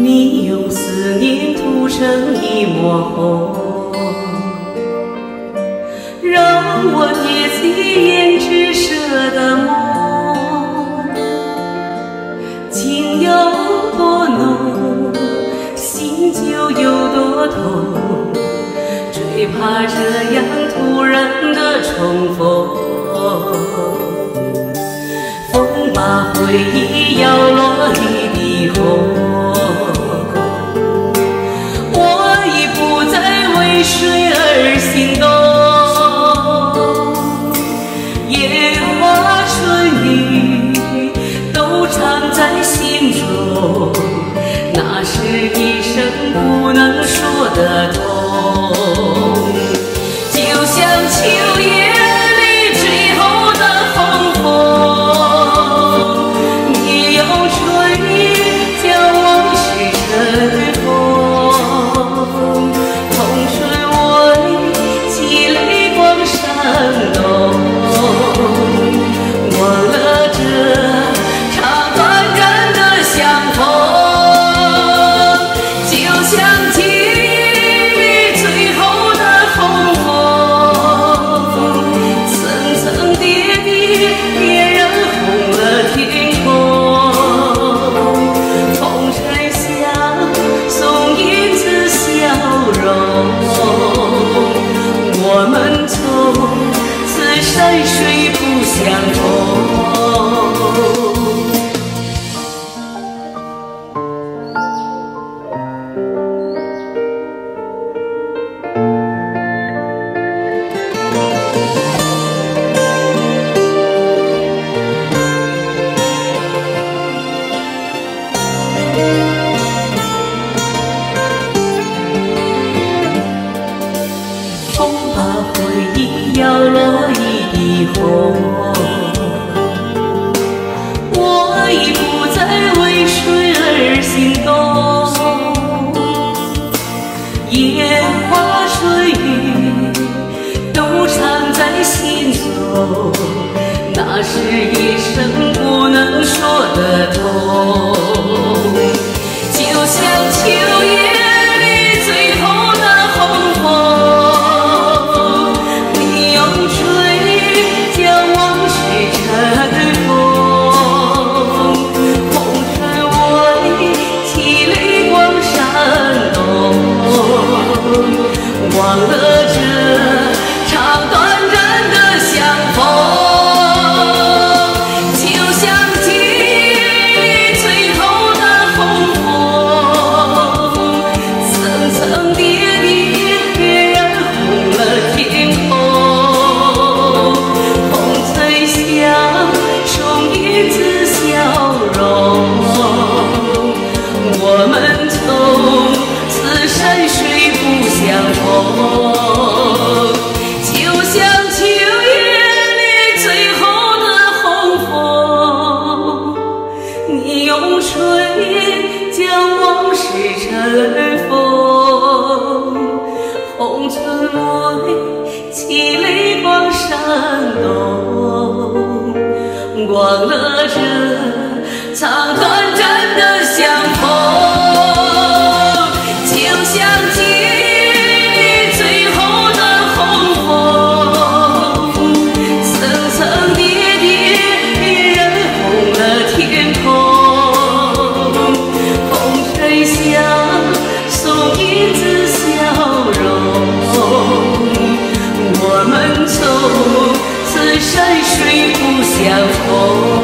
你用思念涂成一抹红，我跌进胭脂舍的梦。情有多浓，心就有多痛，最怕这样突然的重逢。风把回忆摇落不能说的痛，落一地红我已不再为谁而心动，烟花水雨都藏在心中，那是一生不能说的痛，梦就像秋夜里最后的红枫，你用水将往事尘封，红尘外，其泪光闪动，忘了这沧桑。山水不相逢。